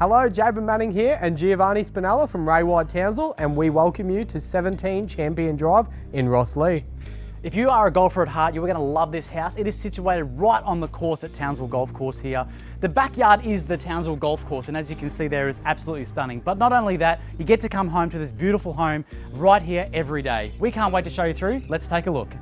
Hello, Jabin Manning here and Giovanni Spinella from Ray White Townsville and we welcome you to 17 Champion Drive in Rosslea. If you are a golfer at heart, you're going to love this house. It is situated right on the course at Townsville Golf Course here. The backyard is the Townsville Golf Course, and as you can see there, is absolutely stunning. But not only that, you get to come home to this beautiful home right here every day. We can't wait to show you through. Let's take a look.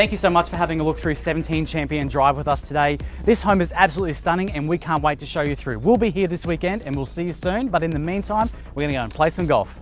Thank you so much for having a look through 17 Champion Drive with us today. This home is absolutely stunning and we can't wait to show you through. We'll be here this weekend and we'll see you soon, but in the meantime, we're gonna go and play some golf.